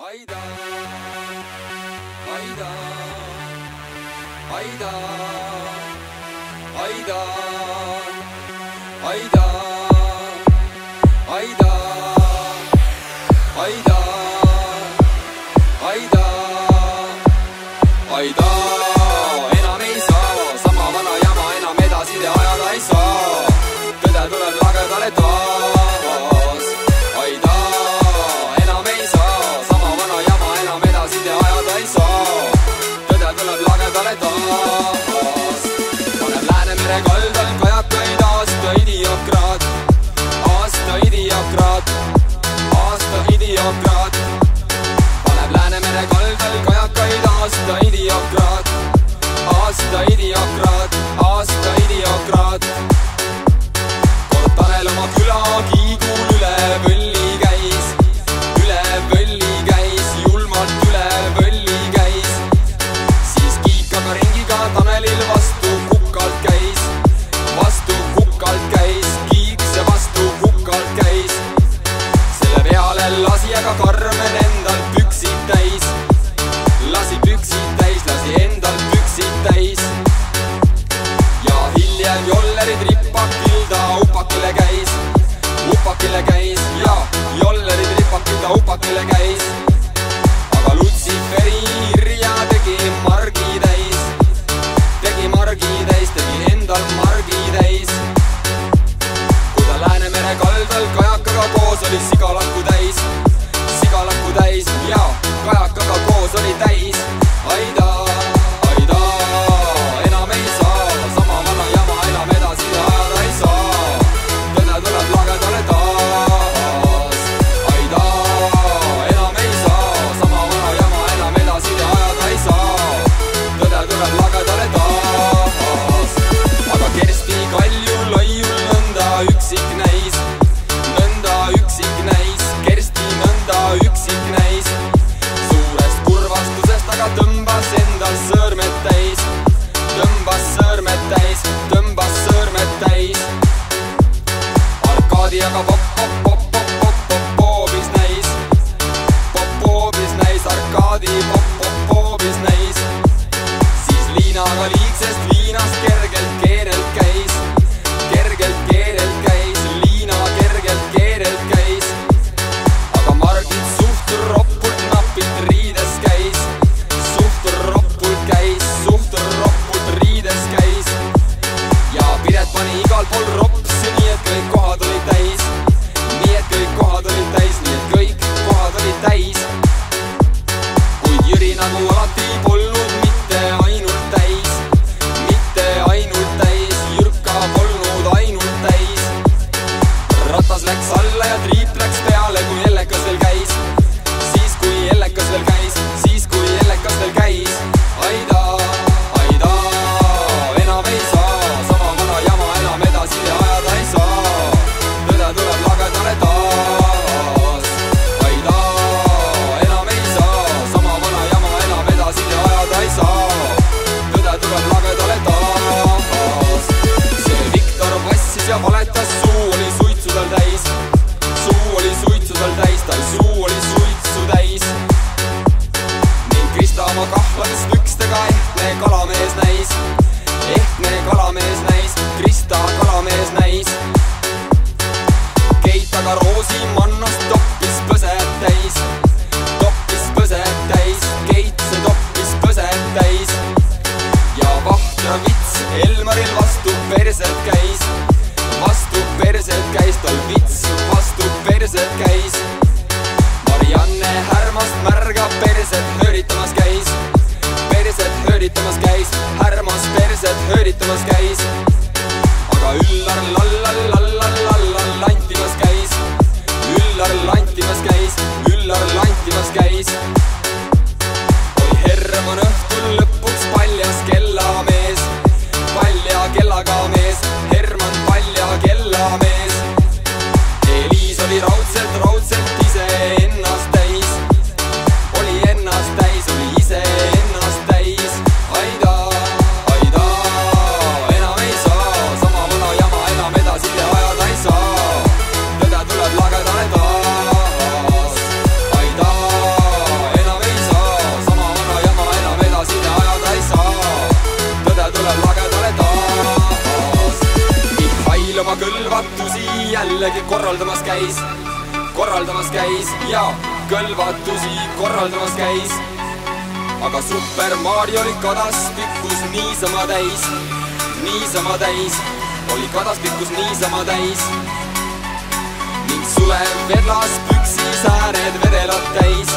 Ayda, ayda, ayda, ayda, ayda, ayda, ayda. body I go bump, bump, bump. perset käis. Marianne härmast märgab perset nöritamas käis. perset nöritamas käis, härmas perset nöritamas käis. aga Üllar millegi korraldamas käis, korraldamas käis ja kõlvatusi korraldamas käis. aga Super Mario oli kadaspikkus niisama täis, niisama täis, oli kadaspikkus niisama täis ning Sulev vedlas püksis ääred vedelad täis.